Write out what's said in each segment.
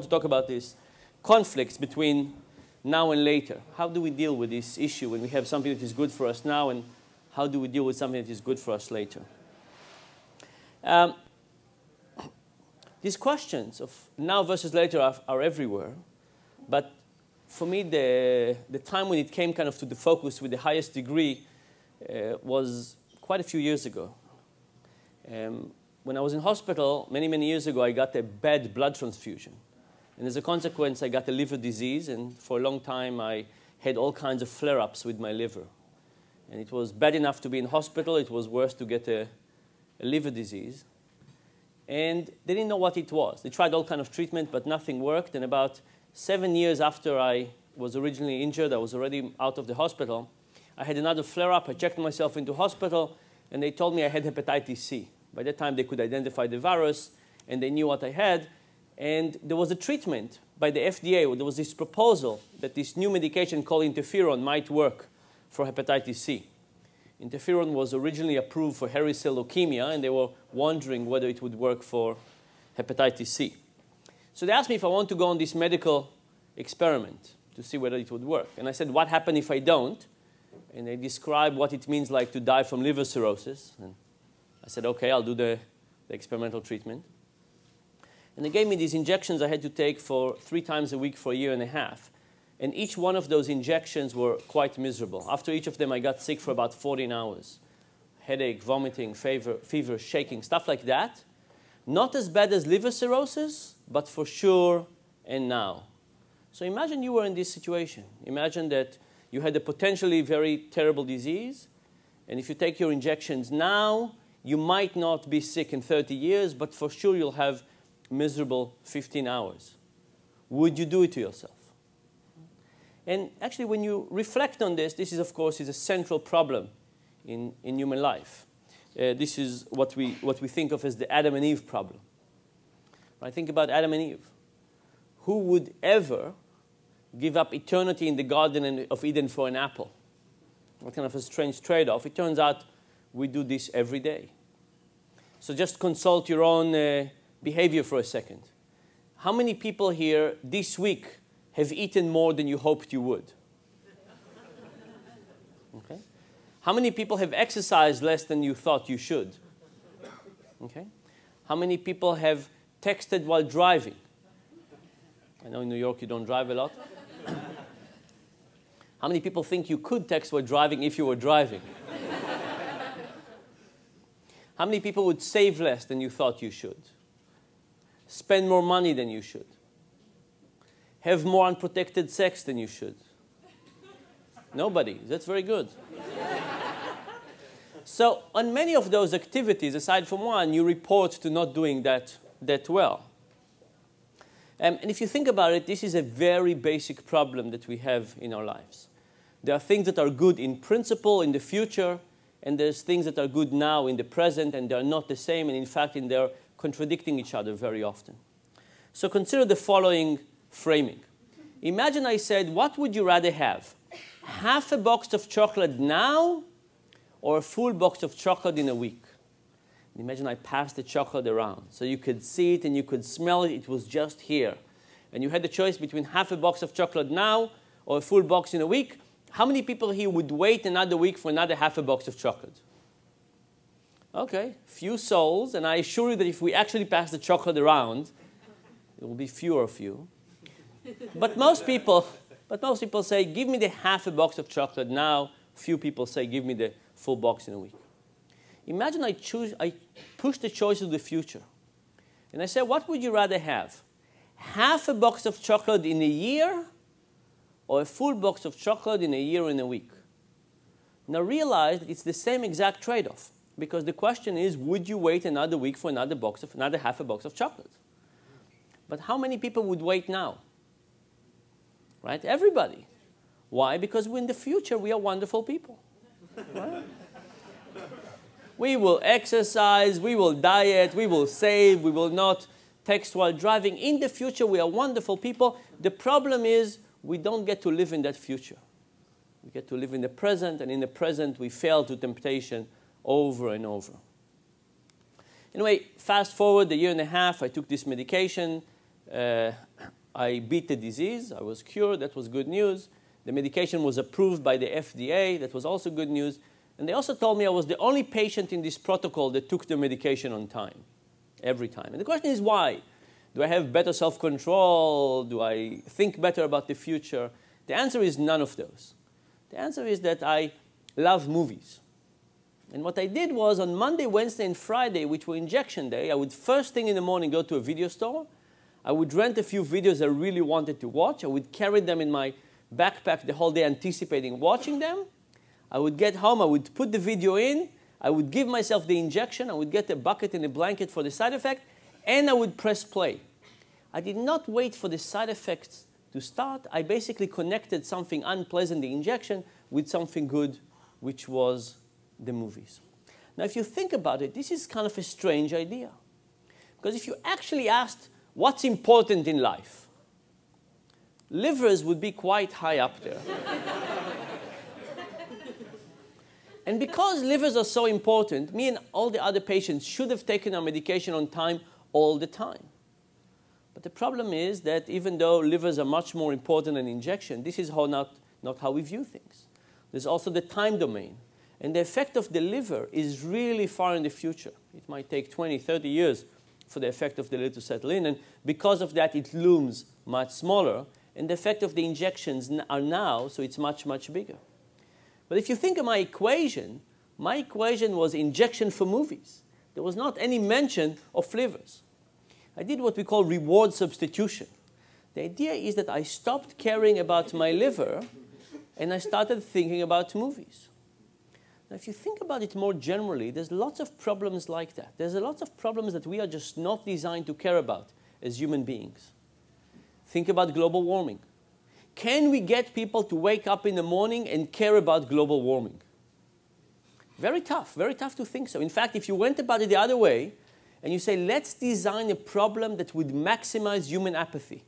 Want to talk about this conflicts between now and later. How do we deal with this issue when we have something that is good for us now, and how do we deal with something that is good for us later? Um, these questions of now versus later are, are, everywhere, but for me, the, the time when it came kind of to the focus with the highest degree uh, was quite a few years ago. Um, when I was in hospital many, many years ago, I got a bad blood transfusion. And as a consequence, I got a liver disease, and for a long time, I had all kinds of flare ups with my liver. And it was bad enough to be in hospital, it was worse to get a, a liver disease. And they didn't know what it was. They tried all kind of treatment, but nothing worked. And about seven years after I was originally injured, I was already out of the hospital. I had another flare up. I checked myself into hospital, and they told me I had hepatitis C. By that time, they could identify the virus, and they knew what I had. And there was a treatment by the FDA. There was this proposal that this new medication called interferon might work for hepatitis C. Interferon was originally approved for hairy cell leukemia, and they were wondering whether it would work for hepatitis C. So they asked me if I want to go on this medical experiment to see whether it would work. And I said, what happens if I don't? And they described what it means like to die from liver cirrhosis. And I said, okay, I'll do the, the experimental treatment. And they gave me these injections I had to take for three times a week for a year and a half. And each one of those injections were quite miserable. After each of them, I got sick for about 14 hours. Headache, vomiting, fever, fever, shaking, stuff like that. Not as bad as liver cirrhosis, but for sure and now. So imagine you were in this situation. Imagine that you had a potentially very terrible disease, and if you take your injections now, you might not be sick in 30 years, but for sure you'll have miserable 15 hours? Would you do it to yourself? And actually, when you reflect on this, this is, of course, is a central problem in, in human life. Uh, this is what we, what we think of as the Adam and Eve problem. When I think about Adam and Eve, who would ever give up eternity in the Garden of Eden for an apple? What kind of a strange trade off? It turns out we do this every day. So just consult your own uh, behavior for a second. How many people here this week have eaten more than you hoped you would? Okay. How many people have exercised less than you thought you should? Okay. How many people have texted while driving? I know in New York you don't drive a lot. How many people think you could text while driving if you were driving? How many people would save less than you thought you should? Spend more money than you should, have more unprotected sex than you should. Nobody. That's very good. so, on many of those activities, aside from one, you report to not doing that, that well. Um, and if you think about it, this is a very basic problem that we have in our lives. There are things that are good in principle in the future, and there's things that are good now in the present, and they're not the same, and in fact, in their contradicting each other very often. So consider the following framing. Imagine I said, what would you rather have? Half a box of chocolate now or a full box of chocolate in a week? imagine I passed the chocolate around so you could see it and you could smell it. It was just here. And you had the choice between half a box of chocolate now or a full box in a week. How many people here would wait another week for another half a box of chocolate? Okay, few souls, and I assure you that if we actually pass the chocolate around, it will be fewer of you. But most people, but most people say, give me the half a box of chocolate now. Few people say, give me the full box in a week. Imagine I choose, I push the choice to the future. And I say, what would you rather have? Half a box of chocolate in a year or a full box of chocolate in a year and a week? Now realize that it's the same exact trade-off because the question is, would you wait another week for another box of another half a box of chocolate? But how many people would wait now? Right? Everybody. Why? Because in the future we are wonderful people. Right? we will exercise, we will diet, we will save, we will not text while driving. In the future we are wonderful people. The problem is we don't get to live in that future. We get to live in the present, and in the present we fail to temptation over and over. Anyway, fast forward a year and a half, I took this medication. Uh, I beat the disease. I was cured. That was good news. The medication was approved by the FDA. That was also good news. And they also told me I was the only patient in this protocol that took the medication on time, every time. And the question is why? Do I have better self control? Do I think better about the future? The answer is none of those. The answer is that I love movies. And what I did was on Monday, Wednesday, and Friday, which were injection day, I would first thing in the morning go to a video store. I would rent a few videos I really wanted to watch. I would carry them in my backpack the whole day, anticipating watching them. I would get home, I would put the video in, I would give myself the injection, I would get a bucket and a blanket for the side effect, and I would press play. I did not wait for the side effects to start. I basically connected something unpleasant, the injection, with something good, which was the movies. Now, if you think about it, this is kind of a strange idea. Because if you actually asked what's important in life, livers would be quite high up there. and because livers are so important, me and all the other patients should have taken our medication on time all the time. But the problem is that even though livers are much more important than injection, this is how not, not how we view things. There's also the time domain. And the effect of the liver is really far in the future. It might take 20, 30 years for the effect of the liver to settle in. And because of that, it looms much smaller. And the effect of the injections are now, so it's much, much bigger. But if you think of my equation, my equation was injection for movies. There was not any mention of livers. I did what we call reward substitution. The idea is that I stopped caring about my liver and I started thinking about movies. Now, if you think about it more generally, there's lots of problems like that. There's a lot of problems that we are just not designed to care about as human beings. Think about global warming. Can we get people to wake up in the morning and care about global warming? Very tough, very tough to think so. In fact, if you went about it the other way and you say, let's design a problem that would maximize human apathy,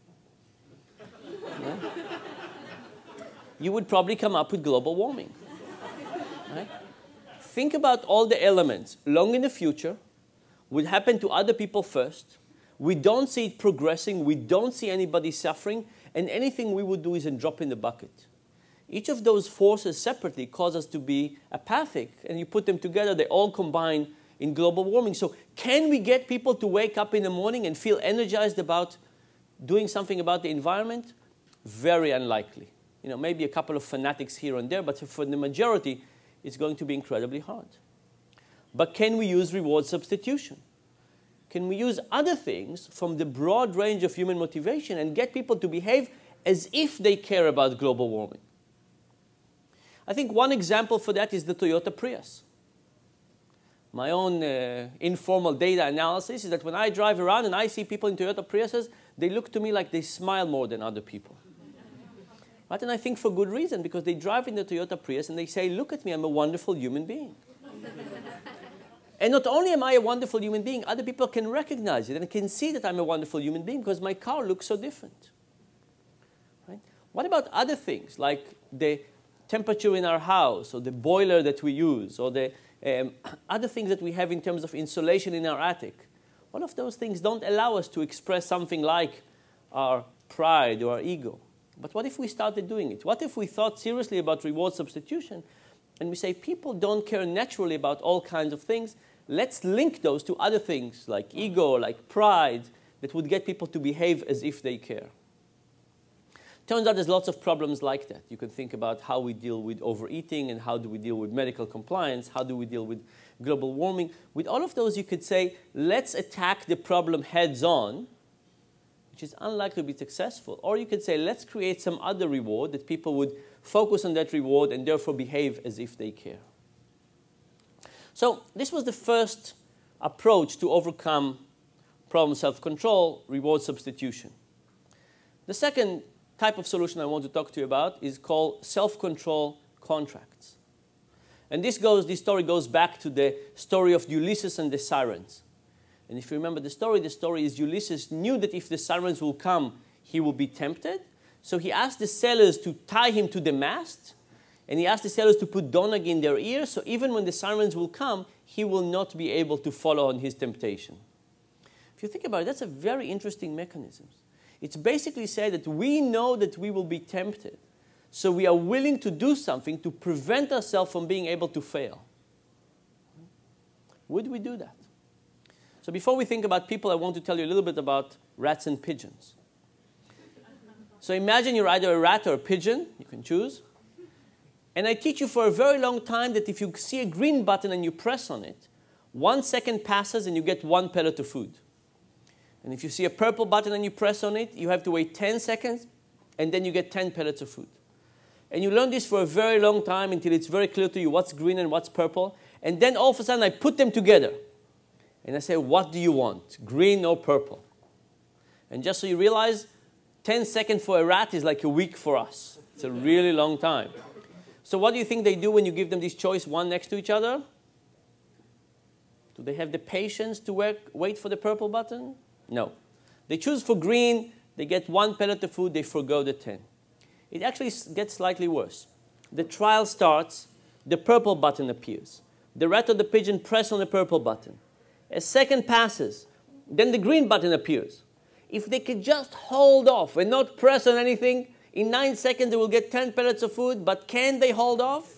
yeah? you would probably come up with global warming. Right? Think about all the elements long in the future, would happen to other people first. We don't see it progressing, we don't see anybody suffering, and anything we would do is a drop in the bucket. Each of those forces separately cause us to be apathic, and you put them together, they all combine in global warming. So, can we get people to wake up in the morning and feel energized about doing something about the environment? Very unlikely. You know, maybe a couple of fanatics here and there, but for the majority, it's going to be incredibly hard. But can we use reward substitution? Can we use other things from the broad range of human motivation and get people to behave as if they care about global warming? I think one example for that is the Toyota Prius. My own uh, informal data analysis is that when I drive around and I see people in Toyota Priuses, they look to me like they smile more than other people. Right? And I think for good reason, because they drive in the Toyota Prius and they say, look at me, I'm a wonderful human being. and not only am I a wonderful human being, other people can recognize it and can see that I'm a wonderful human being because my car looks so different. Right? What about other things like the temperature in our house or the boiler that we use or the um, other things that we have in terms of insulation in our attic? All of those things don't allow us to express something like our pride or our ego. But what if we started doing it? What if we thought seriously about reward substitution and we say people don't care naturally about all kinds of things? Let's link those to other things like ego, like pride, that would get people to behave as if they care. Turns out there's lots of problems like that. You can think about how we deal with overeating and how do we deal with medical compliance, how do we deal with global warming. With all of those, you could say, let's attack the problem heads on which is unlikely to be successful. Or you could say, let's create some other reward that people would focus on that reward and therefore behave as if they care. So this was the first approach to overcome problem self-control, reward substitution. The second type of solution I want to talk to you about is called self-control contracts. And this goes, this story goes back to the story of Ulysses and the sirens. And if you remember the story, the story is Ulysses knew that if the sirens will come, he will be tempted. So he asked the sailors to tie him to the mast, and he asked the sailors to put donag in their ears, so even when the sirens will come, he will not be able to follow on his temptation. If you think about it, that's a very interesting mechanism. It's basically said that we know that we will be tempted. So we are willing to do something to prevent ourselves from being able to fail. Would we do that? So before we think about people, I want to tell you a little bit about rats and pigeons. So imagine you're either a rat or a pigeon, you can choose. And I teach you for a very long time that if you see a green button and you press on it, one second passes and you get one pellet of food. And if you see a purple button and you press on it, you have to wait 10 seconds and then you get 10 pellets of food. And you learn this for a very long time until it's very clear to you what's green and what's purple. And then all of a sudden I put them together. And I say, what do you want, green or purple? And just so you realize, 10 seconds for a rat is like a week for us. It's a really long time. So what do you think they do when you give them this choice, one next to each other? Do they have the patience to work, wait for the purple button? No. They choose for green, they get one pellet of food, they forego the 10. It actually gets slightly worse. The trial starts, the purple button appears. The rat or the pigeon press on the purple button. A second passes, then the green button appears. If they could just hold off and not press on anything, in nine seconds they will get 10 pellets of food, but can they hold off?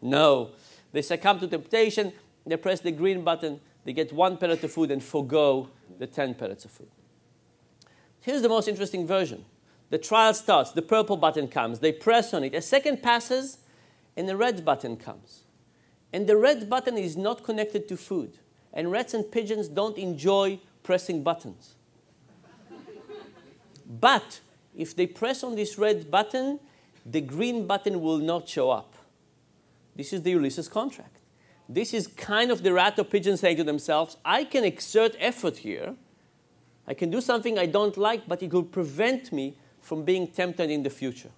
No. They succumb to temptation, they press the green button, they get one pellet of food and forego the 10 pellets of food. Here's the most interesting version. The trial starts, the purple button comes, they press on it, a second passes, and the red button comes. And the red button is not connected to food. And rats and pigeons don't enjoy pressing buttons. but if they press on this red button, the green button will not show up. This is the Ulysses contract. This is kind of the rat or pigeon saying to themselves, I can exert effort here. I can do something I don't like, but it will prevent me from being tempted in the future.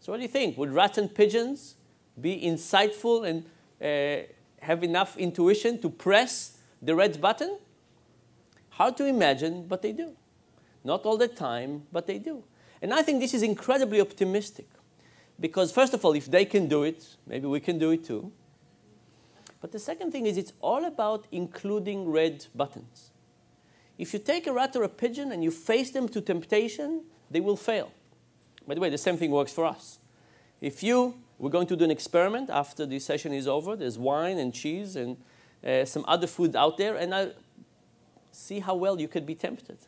So, what do you think? Would rats and pigeons be insightful and uh, have enough intuition to press the red button? Hard to imagine, but they do. Not all the time, but they do. And I think this is incredibly optimistic. Because, first of all, if they can do it, maybe we can do it too. But the second thing is it's all about including red buttons. If you take a rat or a pigeon and you face them to temptation, they will fail. By the way, the same thing works for us. If you, we're going to do an experiment after this session is over. There's wine and cheese and uh, some other food out there, and I'll see how well you could be tempted.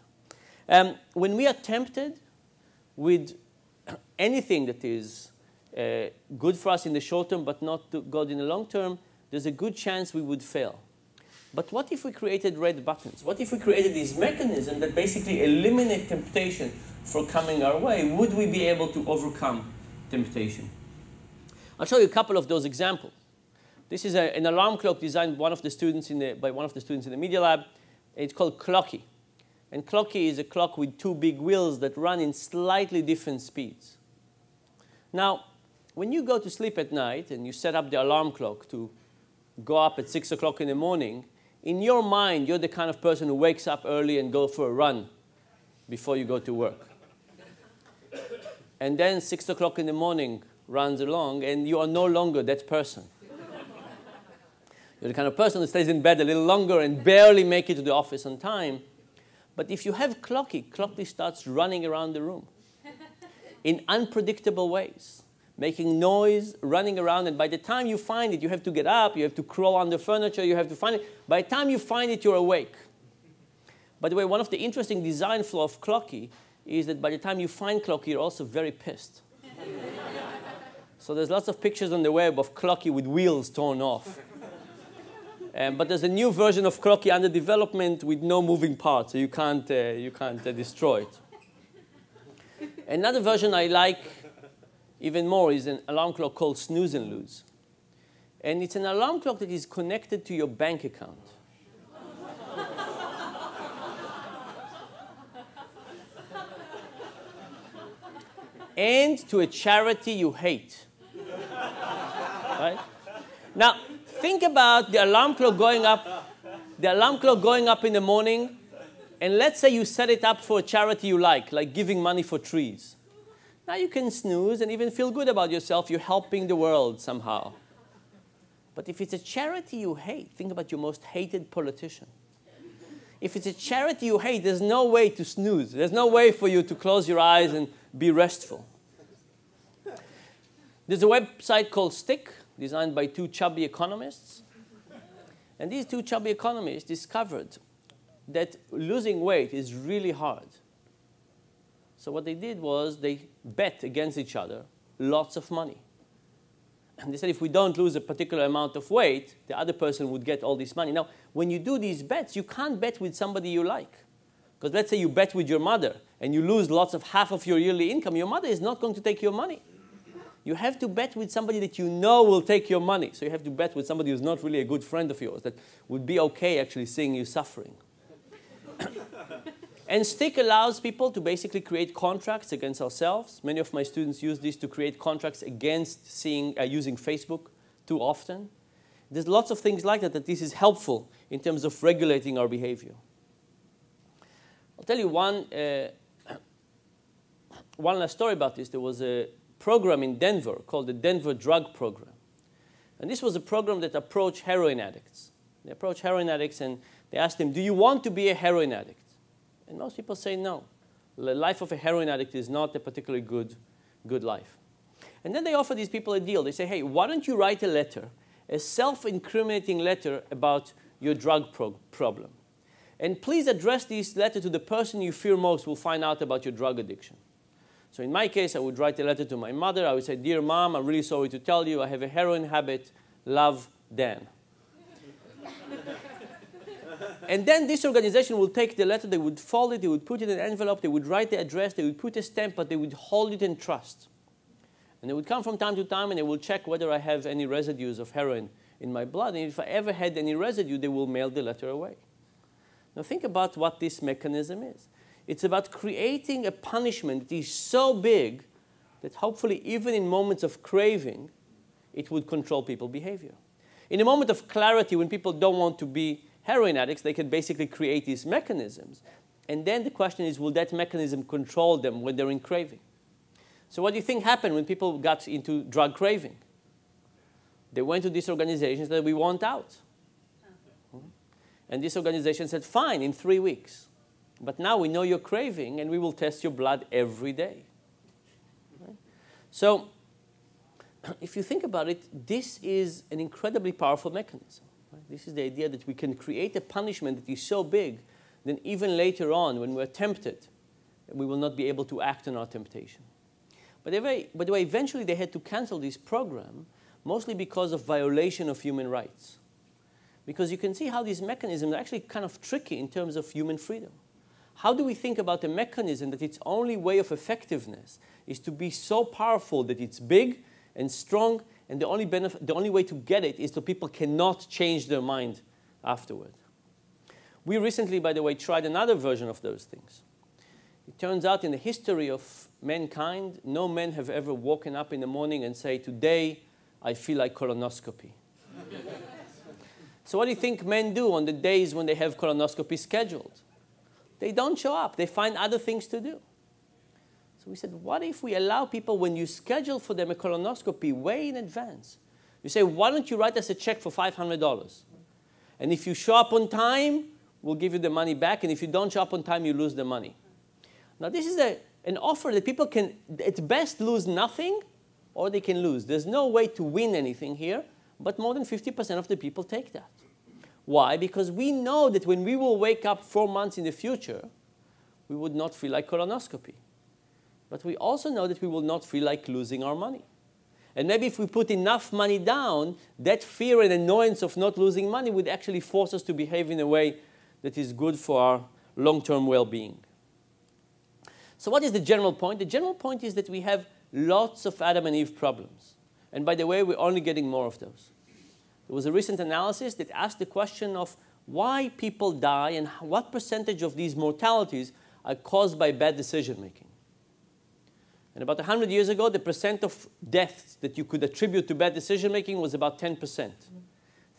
Um, when we are tempted with anything that is uh, good for us in the short term but not good in the long term, there's a good chance we would fail. But what if we created red buttons? What if we created these mechanisms that basically eliminate temptation from coming our way? Would we be able to overcome temptation? I'll show you a couple of those examples. This is a, an alarm clock designed one of the students the, by one of the students in the Media Lab. It's called Clocky. And Clocky is a clock with two big wheels that run in slightly different speeds. Now, when you go to sleep at night and you set up the alarm clock to go up at 6 o'clock in the morning, in your mind, you're the kind of person who wakes up early and go for a run before you go to work. And then 6 o'clock in the morning runs along, and you are no longer that person. You're the kind of person who stays in bed a little longer and barely make it to the office on time. But if you have Clocky, Clocky starts running around the room in unpredictable ways making noise, running around, and by the time you find it, you have to get up, you have to crawl under furniture, you have to find it. By the time you find it, you're awake. By the way, one of the interesting design flaw of Clocky is that by the time you find Clocky, you're also very pissed. So there's lots of pictures on the web of Clocky with wheels torn off. Um, but there's a new version of Clocky under development with no moving parts, so you can't, uh, you can't uh, destroy it. Another version I like even more is an alarm clock called Snooze and Lose. And it's an alarm clock that is connected to your bank account. and to a charity you hate. Right? Now, think about the alarm clock going up, the alarm clock going up in the morning, and let's say you set it up for a charity you like, like giving money for trees. Now you can snooze and even feel good about yourself. You're helping the world somehow. But if it's a charity you hate, think about your most hated politician. if it's a charity you hate, there's no way to snooze. There's no way for you to close your eyes and be restful. There's a website called stickK, designed by two chubby economists. And these two chubby economists discovered that losing weight is really hard. So what they did was they bet against each other lots of money. And they said if we don't lose a particular amount of weight, the other person would get all this money. Now, when you do these bets, you can't bet with somebody you like. Because let's say you bet with your mother and you lose lots of half of your yearly income, your mother is not going to take your money. You have to bet with somebody that you know will take your money. So you have to bet with somebody who's not really a good friend of yours, that would be okay actually seeing you suffering. And stickK allows people to basically create contracts against ourselves. Many of my students use this to create contracts against seeing, uh, using Facebook too often. There's lots of things like that that this is helpful in terms of regulating our behavior. I'll tell you one, uh, one last story about this. There was a program in Denver called the Denver Drug Program. And this was a program that approached heroin addicts. They approached heroin addicts and they asked them, Do you want to be a heroin addict? And most people say no. The life of a heroin addict is not a particularly good, good life. And then they offer these people a deal. They say, hey, why don't you write a letter, a self incriminating letter about your drug pro problem? And please address this letter to the person you fear most will find out about your drug addiction. So in my case, I would write a letter to my mother. I would say, Dear mom, I'm really sorry to tell you I have a heroin habit. Love, Dan. And then this organization will take the letter, they would fold it, they would put it in an envelope, they would write the address, they would put a stamp, but they would hold it in trust. And they would come from time to time and they will check whether I have any residues of heroin in my blood. And if I ever had any residue, they will mail the letter away. Now think about what this mechanism is. It's about creating a punishment that is so big that hopefully even in moments of craving, it would control people's behavior. In a moment of clarity, when people don't want to be heroin addicts, they can basically create these mechanisms. And then the question is, will that mechanism control them when they're in craving? So what do you think happened when people got into drug craving? They went to these organizations that we want out. And this organization said, fine, in three weeks. But now we know you're craving and we will test your blood every day. Right? So if you think about it, this is an incredibly powerful mechanism. This is the idea that we can create a punishment that is so big that even later on, when we're tempted, we will not be able to act on our temptation. But by the way, eventually they had to cancel this program, mostly because of violation of human rights. Because you can see how these mechanisms are actually kind of tricky in terms of human freedom. How do we think about a mechanism that its only way of effectiveness is to be so powerful that it's big and strong and the only, the only way to get it is so people cannot change their mind afterward. We recently, by the way, tried another version of those things. It turns out in the history of mankind, no men have ever woken up in the morning and say, today I feel like colonoscopy. so what do you think men do on the days when they have colonoscopy scheduled? They don't show up. They find other things to do. So we said, what if we allow people, when you schedule for them a colonoscopy way in advance, you say, why don't you write us a check for $500? And if you show up on time, we'll give you the money back. And if you don't show up on time, you lose the money. Now, this is a, an offer that people can, at best, lose nothing or they can lose. There's no way to win anything here, but more than 50% of the people take that. Why? Because we know that when we will wake up four months in the future, we would not feel like colonoscopy. But we also know that we will not feel like losing our money. And maybe if we put enough money down, that fear and annoyance of not losing money would actually force us to behave in a way that is good for our long-term well-being. So what is the general point? The general point is that we have lots of Adam and Eve problems. And by the way, we're only getting more of those. There was a recent analysis that asked the question of why people die and what percentage of these mortalities are caused by bad decision making. And about 100 years ago, the percent of deaths that you could attribute to bad decision making was about 10%. Mm.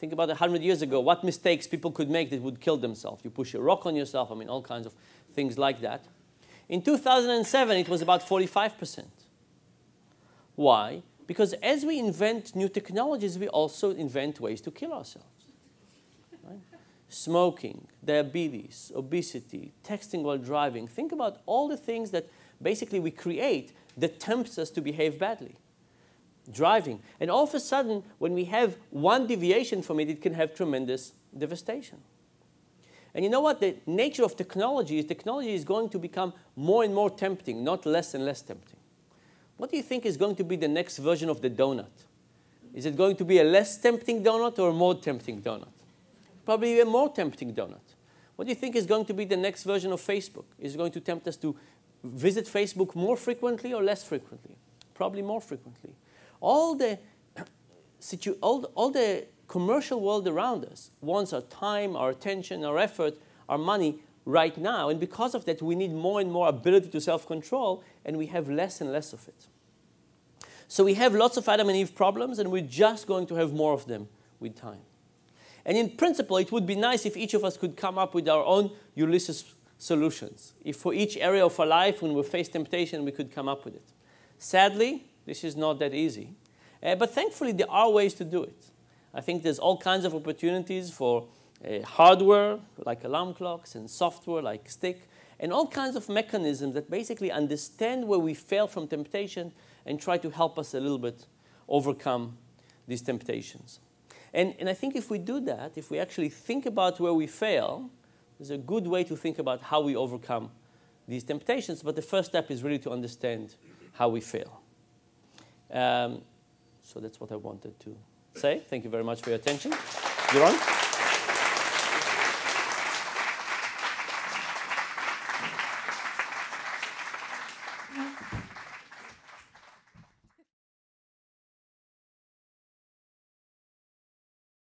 Think about 100 years ago, what mistakes people could make that would kill themselves. You push a rock on yourself, I mean, all kinds of things like that. In 2007, it was about 45%. Why? Because as we invent new technologies, we also invent ways to kill ourselves. Right? smoking, diabetes, obesity, texting while driving. Think about all the things that basically we create that tempts us to behave badly. Driving. And all of a sudden, when we have one deviation from it, it can have tremendous devastation. And you know what? The nature of technology is technology is going to become more and more tempting, not less and less tempting. What do you think is going to be the next version of the donut? Is it going to be a less tempting donut or a more tempting donut? Probably a more tempting donut. What do you think is going to be the next version of Facebook? Is it going to tempt us to visit Facebook more frequently or less frequently? Probably more frequently. All the, all, all the commercial world around us wants our time, our attention, our effort, our money right now. And because of that, we need more and more ability to self-control, and we have less and less of it. So we have lots of Adam and Eve problems, and we're just going to have more of them with time. And in principle, it would be nice if each of us could come up with our own Ulysses solutions. If for each area of our life, when we face temptation, we could come up with it. Sadly, this is not that easy. Uh, but thankfully, there are ways to do it. I think there's all kinds of opportunities for hardware, like alarm clocks, and software, like stickK, and all kinds of mechanisms that basically understand where we fail from temptation and try to help us a little bit overcome these temptations. And, and I think if we do that, if we actually think about where we fail, there's a good way to think about how we overcome these temptations. But the first step is really to understand how we fail. Um, so that's what I wanted to say. Thank you very much for your attention. You're on.